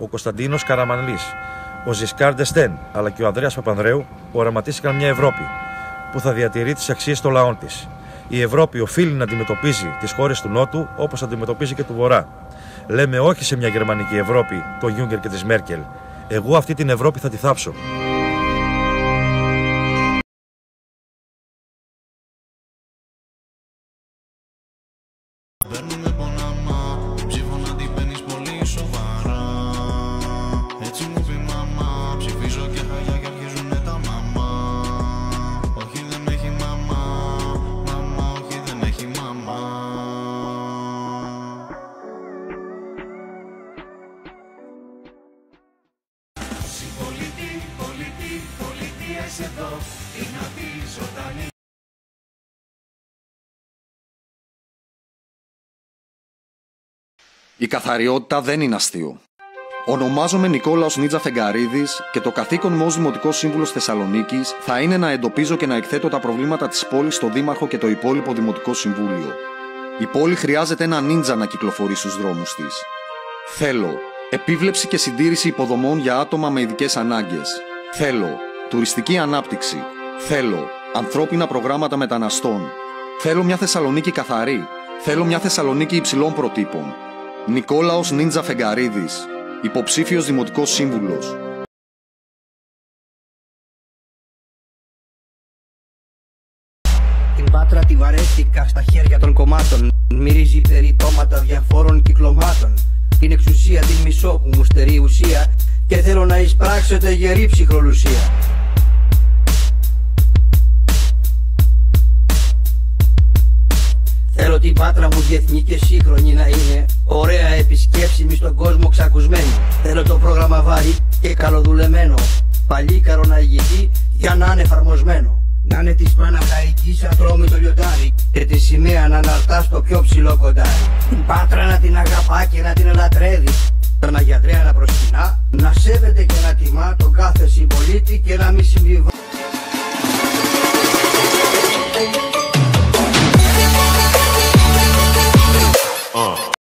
ο Κωνσταντίνος Καραμανλής, ο Ζισκάρ Ντεστέν αλλά και ο Ανδρέας Παπανδρέου οραματίστηκαν μια Ευρώπη που θα διατηρεί τις αξίες των λαών της. Η Ευρώπη οφείλει να αντιμετωπίζει τις χώρες του Νότου όπως αντιμετωπίζει και του Βορρά. Λέμε όχι σε μια γερμανική Ευρώπη, το Γιούγκερ και της Μέρκελ. Εγώ αυτή την Ευρώπη θα τη θάψω. Παίρνουμε εδώ Είναι αυτή η ζωντανή Η καθαριότητα δεν είναι αστείο. Ονομάζομαι Νικόλαος Νίτζα Φεγγαρίδης και το καθήκον μου ως Δημοτικός Σύμβουλος Θεσσαλονίκης θα είναι να εντοπίζω και να εκθέτω τα προβλήματα της πόλης στο Δήμαρχο και το υπόλοιπο Δημοτικό Συμβούλιο. Η πόλη χρειάζεται ένα νίντζα να κυκλοφορεί στους δρόμους της. Θέλω επίβλεψη και συντήρηση υποδομών για άτομα με ειδικές ανάγκες. Θέλω τουριστική ανάπτυξη. Θέλω ανθρώπινα προγράμματα μεταναστών. Θέλω μια Θεσσαλονίκη καθαρή. Θέλω μια Θεσσαλονίκη υψηλών προτύπων. Νικόλαος Νίντζα Φεγγαρίδης, υποψήφιος Δημοτικός Σύμβουλος. Την πάτρα τη βαρέθηκα στα χέρια των κομμάτων Μυρίζει περιτώματα διαφόρων κυκλωμάτων Την εξουσία την μισό που μου στερεί ουσία Και θέλω να εισπράξετε γερή ψυχρολουσία την πάτρα μου διεθνή και σύγχρονη να είναι. Ωραία επισκέψιμη στον κόσμο ξακουσμένη. Θέλω το πρόγραμμα βαρύ και καλοδουλεμένο. Παλίκαρο να ηγηθεί για να είναι εφαρμοσμένο. Να είναι της Παναχαϊκής ατρόμητο λιοντάρι Και τη σημαία να αναρτά στο πιο ψηλό κοντάρι. Την πάτρα να την αγαπά και να την ελατρεύει τον Αγιατρέα να προσκυνά, να σέβεται και να τιμά τον κάθε συμπολίτη και